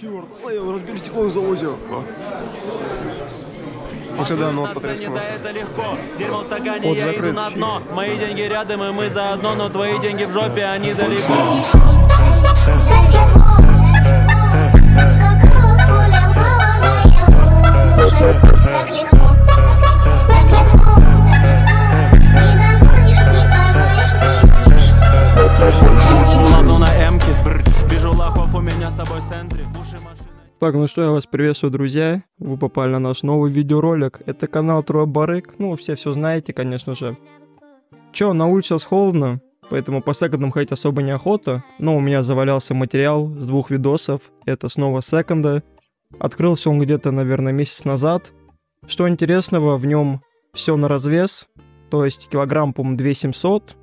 Черт, сейл, разбили стекло и завозил. Вот сюда нот потрескала. Да, это легко. Дерьмо в стакане, Вот я закрыт. иду на дно. Мои деньги рядом, и мы заодно, но твои деньги в жопе, они далеко. Так Так, ну что, я вас приветствую, друзья. Вы попали на наш новый видеоролик. Это канал Трой Барык. Ну, все все знаете, конечно же. Чё, на улице сейчас холодно, поэтому по секондам ходить особо неохота. Но у меня завалялся материал с двух видосов. Это снова секонда. Открылся он где-то, наверное, месяц назад. Что интересного, в нем все на развес. То есть килограмм, по-моему, 2700.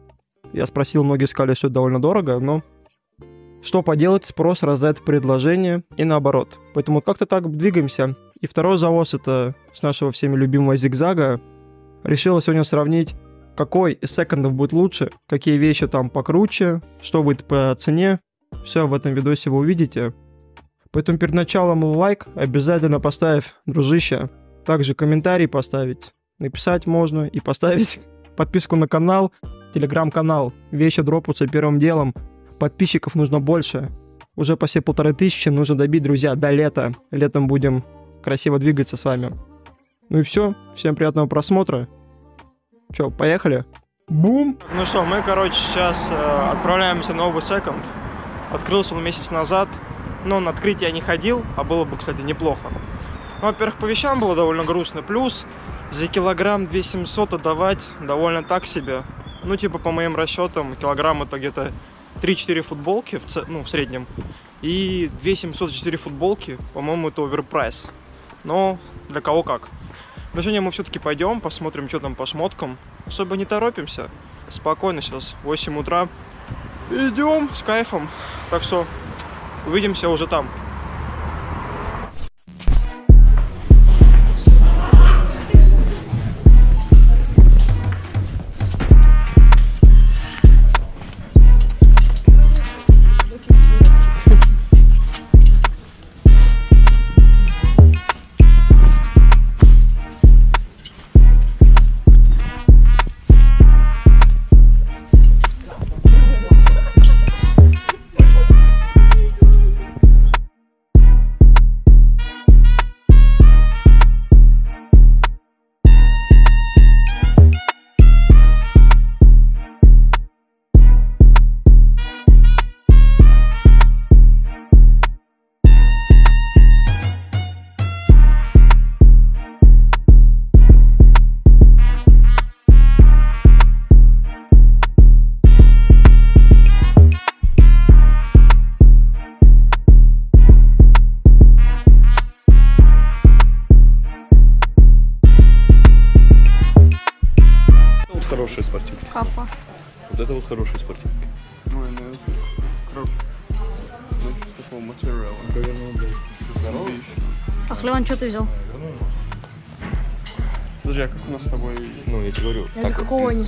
Я спросил, многие сказали, что это довольно дорого, но что поделать, спрос рождает предложение и наоборот. Поэтому как-то так двигаемся. И второй завоз это с нашего всеми любимого зигзага. Решила сегодня сравнить, какой из секондов будет лучше, какие вещи там покруче, что будет по цене. Все в этом видосе вы увидите. Поэтому перед началом лайк обязательно поставь, дружище. Также комментарий поставить. Написать можно и поставить подписку на канал, телеграм-канал. Вещи дропаются первым делом. Подписчиков нужно больше. Уже почти полторы тысячи нужно добить, друзья, до лета. Летом будем красиво двигаться с вами. Ну и все. Всем приятного просмотра. Че, поехали? Бум! Ну что, мы, короче, сейчас э, отправляемся на новый секонд. Открылся он месяц назад. Но на открытие я не ходил, а было бы, кстати, неплохо. Ну, во-первых, по вещам было довольно грустно. Плюс за килограмм 2700 отдавать довольно так себе. Ну, типа, по моим расчетам, килограмм это где-то 3-4 футболки в, ц- ну, в среднем. И 2704 футболки, по-моему, это оверпрайс. Но для кого как. Но сегодня мы все-таки пойдем, посмотрим, что там по шмоткам. Особо не торопимся. Спокойно сейчас, 8 утра. Идем с кайфом. Так что увидимся уже там.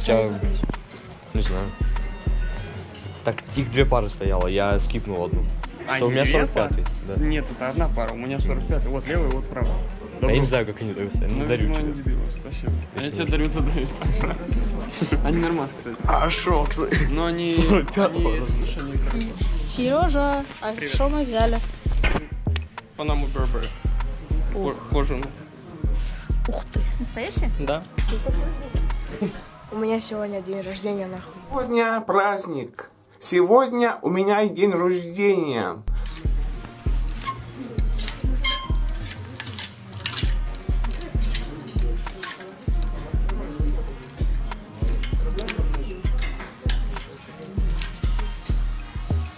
Никакого не тебя- знаю. Не знаю. Так, их две пары стояло, я скипнул одну. А, Что у меня не 45-й, да. Нет, это одна пара, у меня 45 Вот левый, вот правый. А Я не знаю, как они так стоят. Ну, Ну, дарю видимо, тебе. дебилы, спасибо. Я Почему? тебе дарю, ты даешь. Они нормас, кстати. А шо, кстати. Но они... 45-го. они, слушай, они как бы Сережа, а что мы взяли? Панаму Бербери. Кожаную. Ух ты. Настоящий? Да? У меня сегодня день рождения, нахуй. Сегодня праздник. Сегодня у меня день рождения.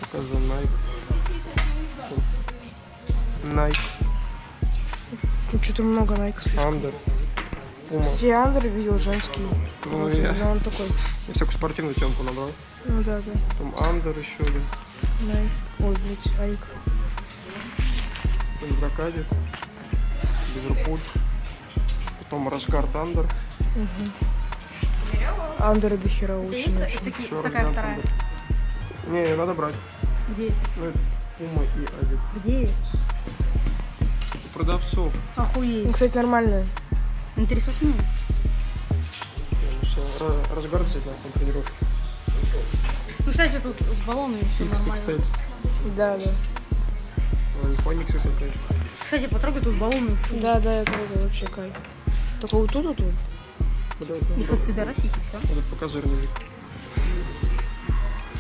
Покажу Nike. Nike, Ну, что-то много найк слишком. Under, Все Андер видел женский. Ну, я- да, он такой. Я всякую спортивную темку набрал. Ну да, да. Там Under еще один. Найк. Ой, блядь, Айк. Там Бракади. Ливерпуль. Потом Рашгард Андер. Андеры до хера очень, очень. Еще Рашгард Андер. Не, надо брать. Где? Ну, это Puma и Adidas. Где? продавцов. Ну, Охуеть. кстати, нормально. Интересно. Разгар взять на тренировке. Ну, кстати, тут с баллонами все нормально. Да, да. Пони XXL, конечно. Кстати, потрогай тут баллоны. Фу. Да, да, я трогаю вообще кайф. Только вот тут, вот тут. Вот это, Не вот как пидорасить, все. это показырный вид.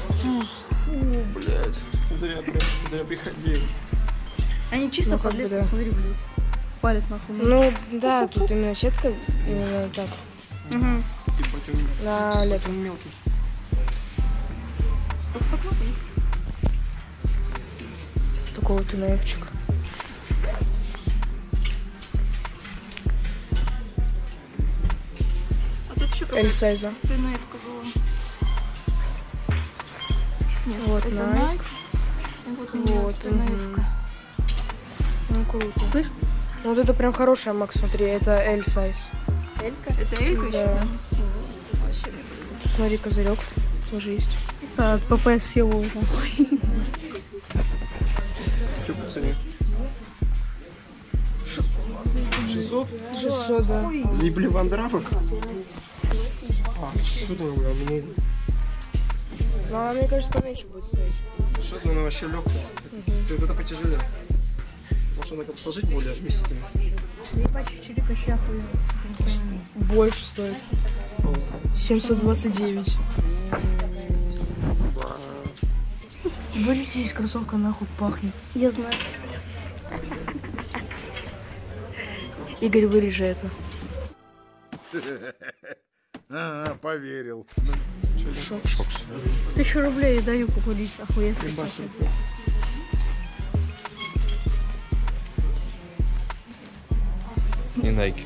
Фу, блядь. Зря, блядь, зря приходил. Они чисто Ну, как под бы лето, да. смотри, блядь. Палец нахуй. Ну, да, тут именно сетка именно так. Угу. На лето. мелкий. Посмотри. Такой вот наевчик. А тут еще была. Вот, Это Nike. Вот, меня Вот, пинетка. Ну, круто. Слышь? Ну, вот это прям хорошая, Макс, смотри, это L сайз. Элька? Это Элька еще? Да. Смотри, козырек тоже есть. Чисто от ППС съела уже. Че по цене? 600? 600, да. Либли вандрамок? А, что ты у меня? Но она, мне кажется, поменьше будет стоить. Что ты, она вообще легкая. Ты вот это потяжелее. Может, она как более вместительно? Ебать, чирика ща Больше стоит. 729. Вылети из кроссовка, нахуй пахнет. Я знаю. Игорь, вырежи это. Ага, поверил. Тысячу рублей даю покурить, охуеть. Не найки.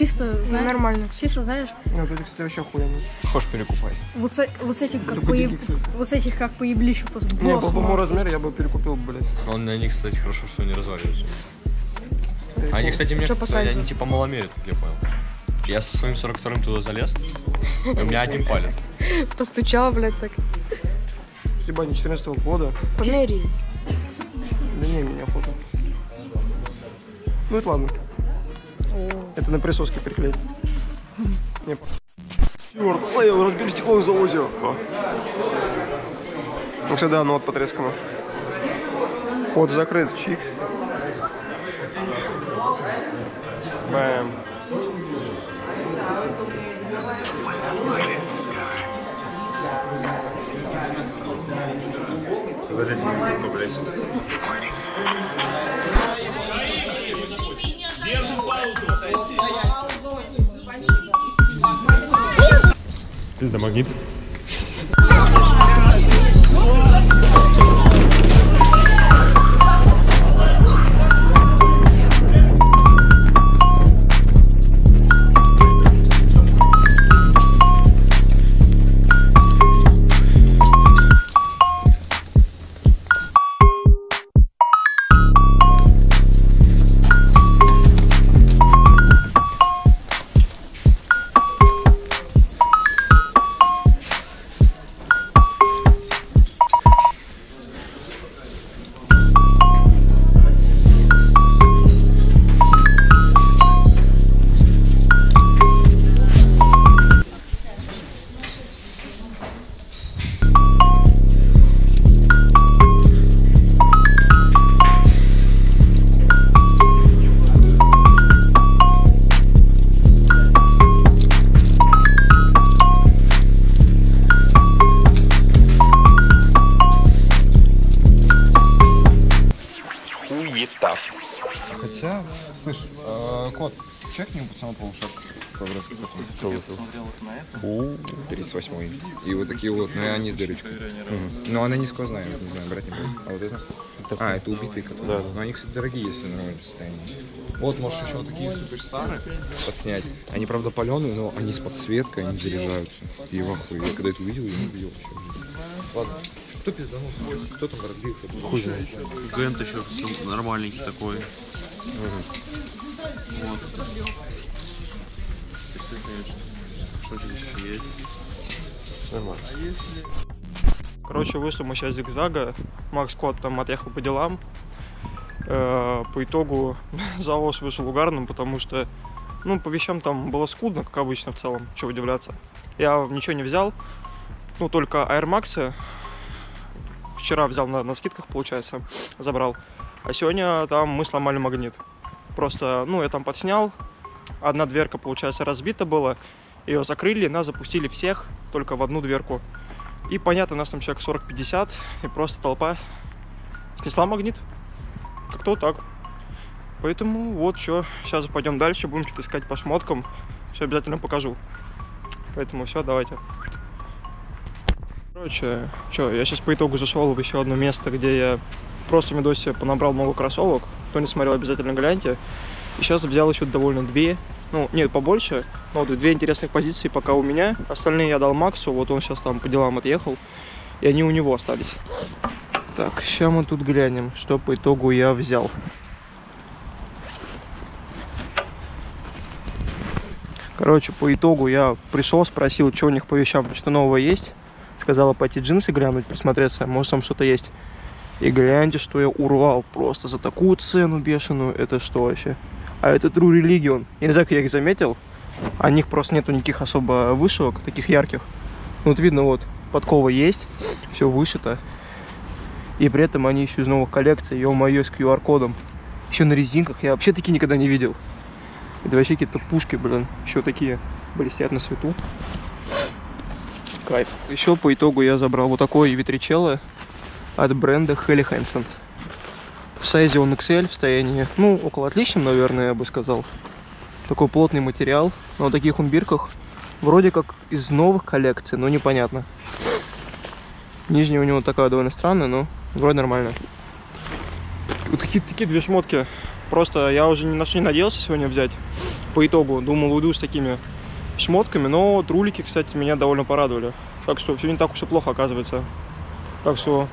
Чисто, знаешь, нормально. чисто, знаешь, Ну, вот эти, кстати, вообще охуенные. Хочешь перекупай. вот с, вот с этих как Только поеб... вот с этих как поеблищу просто. Не, по моему размеру я бы перекупил, блядь. Он на них, кстати, хорошо, что не разваливаются. Они, кстати, мне кстати, они типа маломерят, как я понял. Я со своим 42-м туда залез, и у меня один палец. Постучала, блядь, так. Либо они 14 года. Помери. Да не, меня охота. Ну, это ладно. Это на присоске приклеить. Не. Стюарт Сейл, разбили стекло и завози. Ну, кстати, да, ну вот потрескано. Вход закрыт, чик. Бэм. Пиздомагнит. Хотя, 38 И вот такие вот, но они с дырочкой. Мгм. Но она не сквозная, не знаю, брать не буду. А вот это? А, это убитые, которые. Но они, кстати, дорогие, если в нормальном состоянии. Вот, можешь еще вот такие суперстары подснять. Они, правда, паленые, но они с подсветкой, они заряжаются. И в ахуе. Я когда это увидел, я не увидел вообще. Ладно. Кто пизданул? Кто там разбился? Хуй. Гент еще нормальненький такой. Вот. Писы, конечно. Что еще есть? Нормально. Короче, вышли мы сейчас зигзага. Макс Кот там отъехал по делам. Э, по итогу завоз вышел угарным, потому что, ну, по вещам там было скудно, как обычно в целом, чего удивляться. Я ничего не взял, ну, только Air Max вчера взял на, на скидках, получается, забрал. А сегодня там мы сломали магнит. Просто, ну, я там подснял, одна дверка, получается, разбита была, ее закрыли, нас запустили всех только в одну дверку. И понятно, нас там человек 40-50, и просто толпа снесла магнит. Как-то вот так. Поэтому вот что, сейчас пойдем дальше, будем что-то искать по шмоткам. Все обязательно покажу. Поэтому все, давайте. Короче, что, я сейчас по итогу зашел в еще одно место, где я в видосе понабрал много кроссовок. Кто не смотрел, обязательно гляньте. И сейчас взял еще довольно две, ну, нет, побольше, но вот две интересных позиции пока у меня. Остальные я дал Максу, вот он сейчас там по делам отъехал, и они у него остались. Так, сейчас мы тут глянем, что по итогу я взял. Короче, по итогу я пришел, спросил, что у них по вещам, что нового есть. Сказала пойти джинсы глянуть, присмотреться, может там что-то есть. И гляньте, что я урвал просто за такую цену бешеную. Это что вообще? А это True Religion. Я не знаю, как я их заметил. О них просто нету никаких особо вышивок, таких ярких. Ну, вот видно, вот, подкова есть, все вышито. И при этом они еще из новых коллекций, ё-моё, с QR-кодом. Еще на резинках, я вообще такие никогда не видел. Это вообще какие-то пушки, блин, еще такие блестят на свету. Кайф. Еще по итогу я забрал вот такой ветричелло от бренда Helly Hansen. В сайзе он XL, в состоянии, ну, около отличном, наверное, я бы сказал. Такой плотный материал, на вот таких умбирках. Вроде как из новых коллекций, но непонятно. Нижняя у него такая довольно странная, но вроде нормально. Вот такие, такие две шмотки. Просто я уже ни на что не надеялся сегодня взять. По итогу думал, уйду с такими шмотками, но вот рулики, кстати, меня довольно порадовали. Так что все не так уж и плохо оказывается. Так что,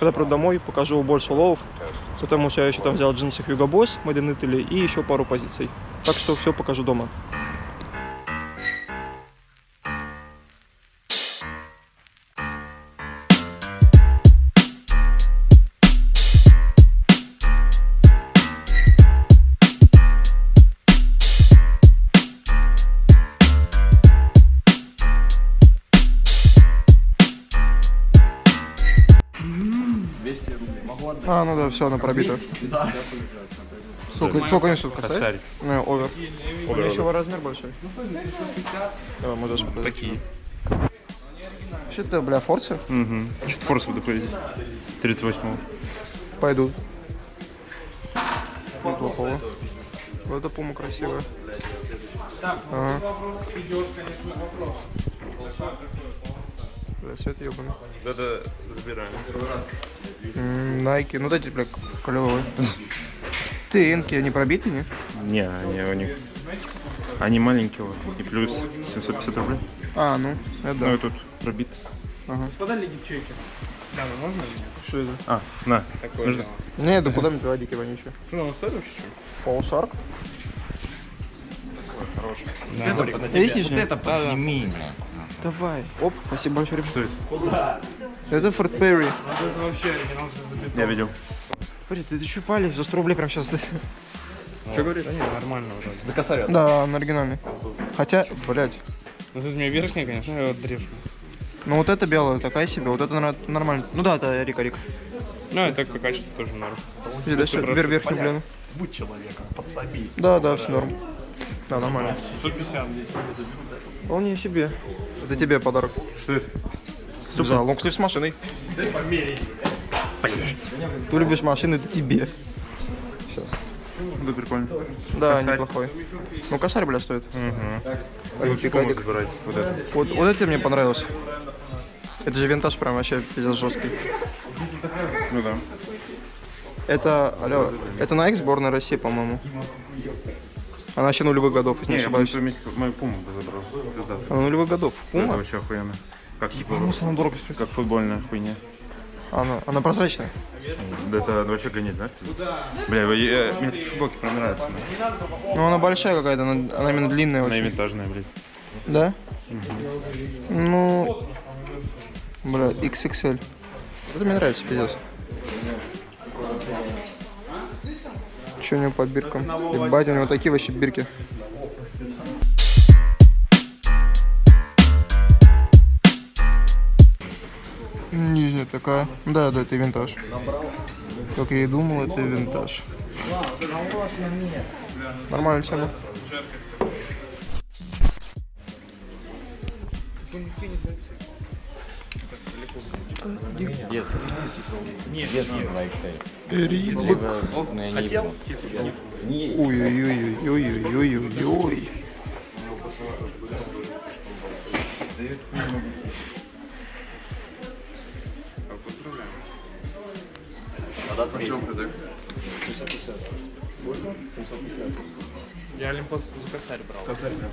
когда приду домой, покажу больше уловов. Потому что я еще там взял Hugo Boss, Made in Italy и еще пару позиций. Так что все покажу дома. А, ну да, все, она пробита. Сколько, сколько они штук косарь? Ну, овер. У меня еще размер большой. Давай, можешь показать. Такие. Что это, бля, форсы? Угу. Что-то форс буду ходить. 38-го. Пойду. Неплохого. Вот это пума красивая. Ага. Бля, свет ебаный. Это забираем. Найки, ну дайте, бля, клевые. ТНки, они пробиты, не? Не, они у них. Они маленькие вот. И плюс 750 рублей. А, ну, это Ну и да. тут пробит. Ага. Подали девчонки. Да, ну можно или нет? Что это? А, на. Такое Нужно? дело. Не, да куда мне проводики вонючие? Что, он стоит вообще что? Полшарк? Да. Есть нижняя? это подсними. Давай. Оп, спасибо большое. Что это? Это Форт Перри. Это вообще оригинал Я видел. Смотри, ты еще пали за 100 рублей прям сейчас. Что говоришь? Да нет, нормально вроде. Да косарь. Да, он оригинальный. Хотя, блядь, Ну тут у меня верхняя, конечно, я вот дрежу. ну вот это белая такая себе, вот это нор- нормально. Ну да, это Рика Рик. Ну и так по качеству тоже норм. Видишь, вер верхний, блин. Будь человеком, подсоби. Да, да, все норм. Да, нормально. 150. Вполне себе. Это тебе подарок. Что это? За лонгслив с машиной. Ты любишь машины, это тебе. Сейчас. Да, прикольно. Да, Косарь. неплохой. Ну, косарь, бля, стоит. Угу. Лучше забирать. Вот это. Вот, вот это мне понравилось. Это же винтаж прям вообще пиздец жесткий. Ну да. Это, алло, это Nike сборная России, по-моему. Она еще нулевых годов, если не, Не, я ошибаюсь. вместе мою пуму бы забрал. Она нулевых годов. Это Пума? вообще охуенно. Как, типа, Ну, она дорого стоит. как футбольная хуйня. Она, она прозрачная. Да это вообще гонит, да? Бля, я- я- мне такие футболки прям нравятся. Ну, она большая какая-то, она, она именно длинная Она очень. винтажная, блядь. Да? Ну, бля, XXL. Это мне нравится, пиздец. Что у него по биркам? Ебать, у него такие вообще бирки. Нижняя такая. Да, да, это винтаж. Как я и думал, это винтаж. Нормальная тема. Ридбек. Хотел? Ой-ой-ой-ой-ой-ой-ой-ой. Почем ходок? Я Олимпос за косарь брал. Косарь прям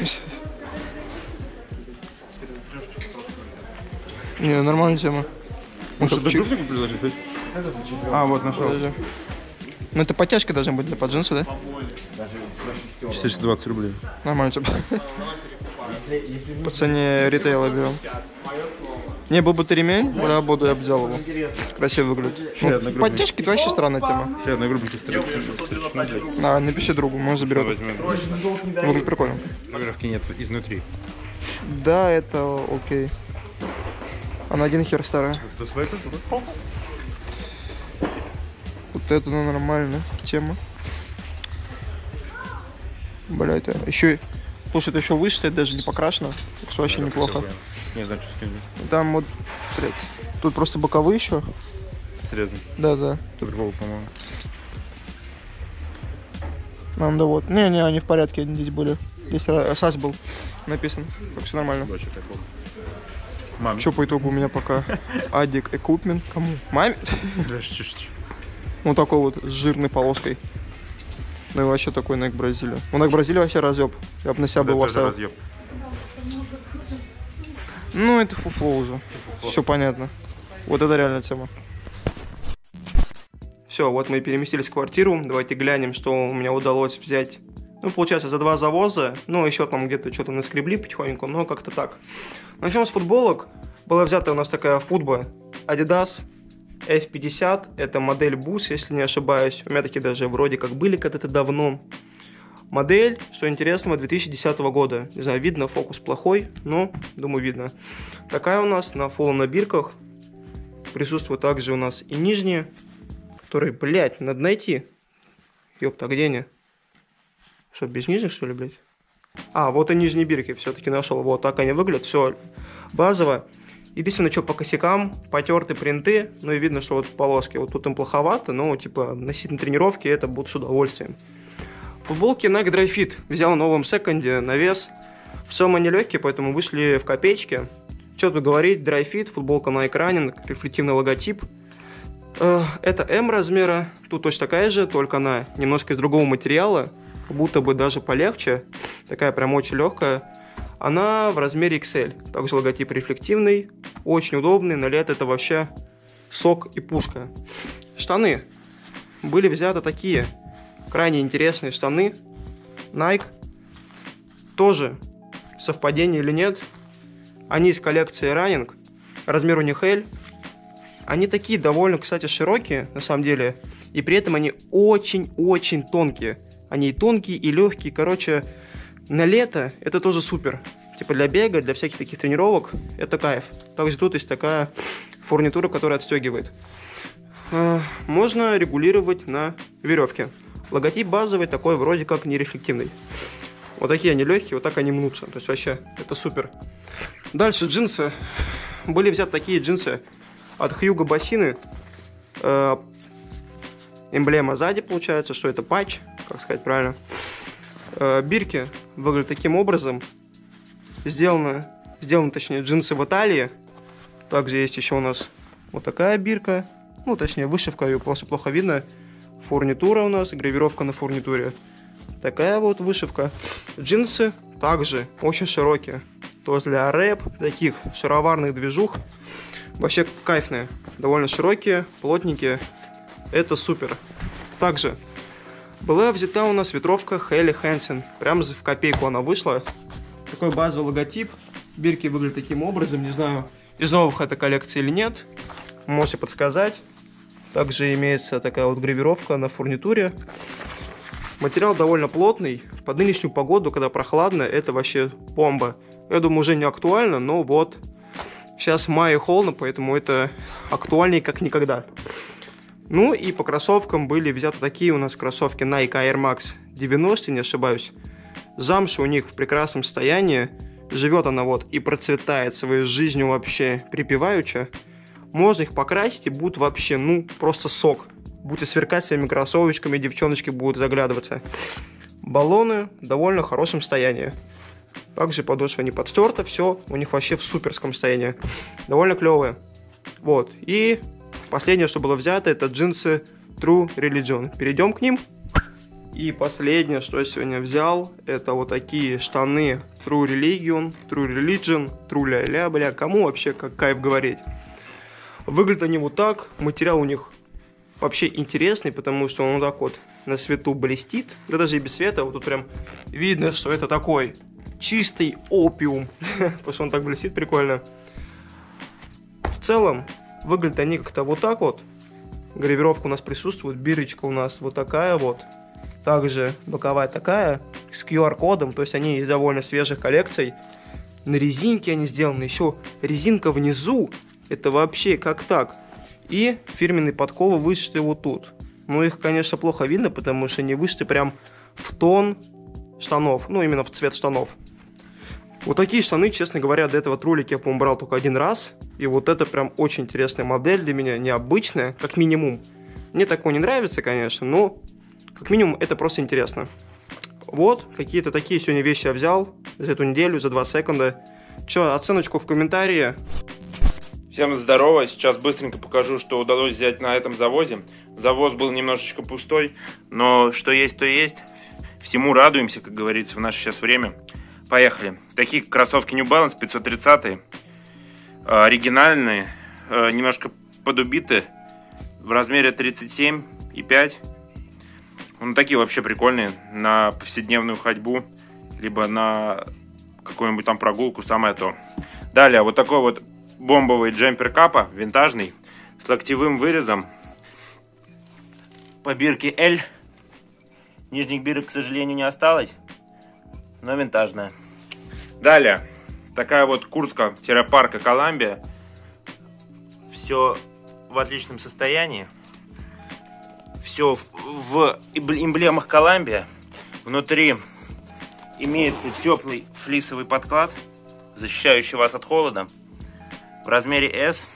сейчас. Не, нормальная тема. Ну, Может, чтоб чик- дублик предложить? видишь? А, вот нашел. Подожди. Ну это подтяжки должны быть для под джинсы, да? 420 рублей. Нормально типа. По цене ритейла берем. Не, был бы ты ремень, бля, буду я бы взял его. Красиво выглядит. Ну, подтяжки это вообще странная тема. Сейчас одногруппники стрельчу. На, напиши другу, может заберет. Выглядит прикольно. Номеровки нет изнутри. Да, это окей. А на один хер старая. Вот это ну, нормальная тема. Бля, это еще... Слушай, это еще выше, это даже не покрашено. Так что вообще неплохо. Не знаю, что с. Там вот, блядь, тут просто боковые еще. Срезан. Да, да. Другого, по-моему. Нам да вот. Не-не, они в порядке, они здесь были. Здесь САС был написан. Так все нормально. Такого. Маме. Что по итогу у меня пока? Адик Equipment. Кому? Маме? Чуть-чуть. Вот такой вот с жирной полоской. Ну и вообще такой Nike Бразилия. Ну Nike Бразилия вообще разъеб. Я бы на себя бы его Это тоже оставил. разъеб. Ну это фуфло уже. Все понятно. Вот это реальная тема. Все, вот мы переместились в квартиру. Давайте глянем, что у меня удалось взять. Ну, получается, за два завоза. Ну, еще там где-то что-то наскребли потихоньку, но как-то так. Начнем с футболок. Была взята у нас такая футба Adidas F50. Это модель Boost, если не ошибаюсь. У меня такие даже вроде как были когда-то давно. Модель, что интересного, 2010 года. Не знаю, видно, фокус плохой, но, думаю, видно. Такая у нас на фоллом на бирках. Присутствуют также у нас и нижние, которые, блядь, надо найти. Ёпта, где они? Что, без нижних, что ли, блядь? А, вот и нижние бирки все-таки нашел. Вот так они выглядят. Все базово. Единственное, что по косякам, потерты принты, ну и видно, что вот полоски, вот тут им плоховато, но типа носить на тренировке это будет с удовольствием. Футболки Nike Dry Fit взял в новом секонде на вес. В целом они легкие, поэтому вышли в копеечки. Что тут говорить, Dry Fit, футболка Nike Running, рефлективный логотип. Э, Это М размера, тут точно такая же, только она немножко из другого материала, будто бы даже полегче, такая прям очень легкая. Она в размере XL, также логотип рефлективный, очень удобный, на лето это вообще сок и пушка. Штаны. Были взяты такие крайне интересные штаны. Nike. Тоже совпадение или нет. Они из коллекции Running. Размер у них L. Они такие довольно, кстати, широкие, на самом деле. И при этом они очень-очень тонкие. Они и тонкие, и легкие. Короче, на лето это тоже супер. Типа для бега, для всяких таких тренировок, это кайф. Также тут есть такая фурнитура, которая отстегивает. Э, Можно регулировать на веревке. Логотип базовый, такой вроде как нерефлективный. Вот такие они легкие, вот так они мнутся. То есть вообще, это супер. Дальше джинсы. Были взяты такие джинсы от Хьюго Бассины. Эмблема сзади получается, что это патч, как сказать правильно. Э, бирки выглядят таким образом. Сделано, сделаны, точнее, джинсы в Италии. Также есть еще у нас вот такая бирка. Ну, точнее, вышивка ее просто плохо видно. Фурнитура у нас, гравировка на фурнитуре. Такая вот вышивка. Джинсы также очень широкие. То есть для рэп, таких шароварных движух, вообще кайфные. Довольно широкие, плотненькие. Это супер. Также была взята у нас ветровка Хелли Хэнсен. Прям в копейку она вышла. Такой базовый логотип. Бирки выглядят таким образом. Не знаю, из новых это коллекции или нет. можете подсказать. Также имеется такая вот гравировка на фурнитуре. Материал довольно плотный. Под нынешнюю погоду, когда прохладно, это вообще бомба. Я думаю, уже не актуально, но вот. Сейчас мае холодно, поэтому это актуальнее как никогда. Ну и по кроссовкам были взяты такие у нас кроссовки Nike Air Max 90, не ошибаюсь. Замша у них в прекрасном состоянии. Живет она вот и процветает своей жизнью вообще припеваючи. Можно их покрасить и будут вообще, ну, просто сок. Будете сверкать своими кроссовочками, девчоночки будут заглядываться. Баллоны в довольно хорошем состоянии. Также подошва не подстерта, все у них вообще в суперском состоянии. Довольно клевые. Вот. И последнее, что было взято, это джинсы True Religion. Перейдем к ним. И последнее, что я сегодня взял, это вот такие штаны True Religion, True Religion, True ля-ля, бля, кому вообще как кайф говорить. Выглядят они вот так, материал у них вообще интересный, потому что он вот так вот на свету блестит, да даже и без света, вот тут прям видно, что это такой чистый опиум, потому что он так блестит прикольно. В целом, выглядят они как-то вот так вот, гравировка у нас присутствует, бирочка у нас вот такая вот, также боковая такая, с QR-кодом, то есть они из довольно свежих коллекций. На резинке они сделаны, еще резинка внизу, это вообще как так? И фирменные подковы вышиты вот тут. Ну, их, конечно, плохо видно, потому что они вышиты прям в тон штанов, ну, именно в цвет штанов. Вот такие штаны, честно говоря, до этого трулики я, по-моему, брал только один раз. И вот это прям очень интересная модель для меня, необычная, как минимум. Мне такое не нравится, конечно, но как минимум это просто интересно. Вот, какие-то такие сегодня вещи я взял за эту неделю, за 2 секунда. Че, оценочку в комментарии. Всем здорово, сейчас быстренько покажу, что удалось взять на этом завозе. Завоз был немножечко пустой, но что есть, то есть. Всему радуемся, как говорится, в наше сейчас время. Поехали. Такие кроссовки New Balance 530, оригинальные, э, немножко подубиты, в размере 37 и 5. Ну, такие вообще прикольные на повседневную ходьбу, либо на какую-нибудь там прогулку, самое то. Далее, вот такой вот бомбовый джемпер капа, винтажный, с локтевым вырезом. По бирке L. Нижних бирок, к сожалению, не осталось, но винтажная. Далее, такая вот куртка-парка Коламбия. Все в отличном состоянии. Все в, в эмблемах Коламбия. Внутри имеется теплый флисовый подклад, защищающий вас от холода в размере S.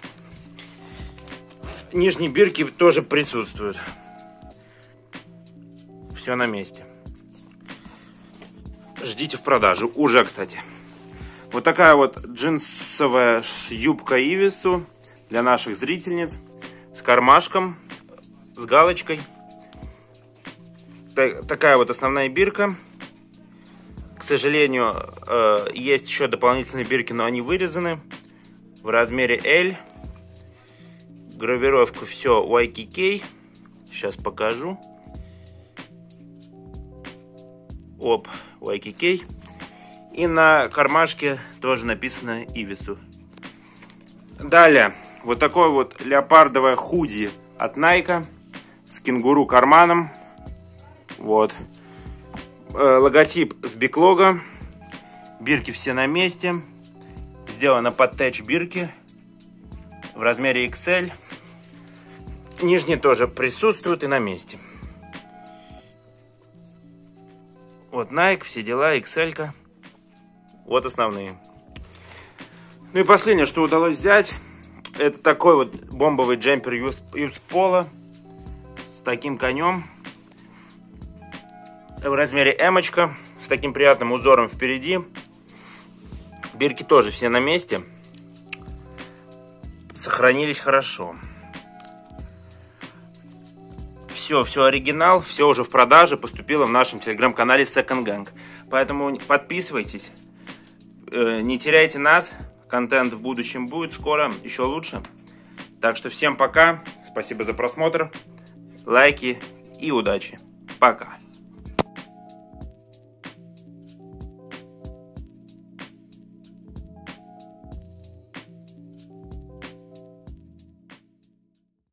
Нижние бирки тоже присутствуют. Все на месте. Ждите в продаже. Уже, кстати. Вот такая вот джинсовая юбка Ивису для наших зрительниц. С кармашком, с галочкой. Такая вот основная бирка. К сожалению, э, есть еще дополнительные бирки, но они вырезаны в размере L. Гравировка все YKK. Сейчас покажу. Оп, YKK. И на кармашке тоже написано Ивису. Далее, вот такой вот леопардовое худи от Nike с кенгуру карманом. Вот. Э, логотип с биклога. Бирки все на месте сделана под тэч бирки в размере XL. Нижние тоже присутствуют и на месте. Вот Nike, все дела, XL. -ка. Вот основные. Ну и последнее, что удалось взять, это такой вот бомбовый джемпер Юз Пола с таким конем в размере эмочка с таким приятным узором впереди Бирки тоже все на месте. Сохранились хорошо. Все, все оригинал, все уже в продаже, поступило в нашем телеграм-канале Second Gang. Поэтому подписывайтесь, э, не теряйте нас, контент в будущем будет скоро, еще лучше. Так что всем пока, спасибо за просмотр, лайки и удачи. Пока.